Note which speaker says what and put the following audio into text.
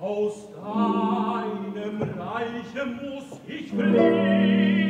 Speaker 1: Aus deinem Reiche muss ich fliehen,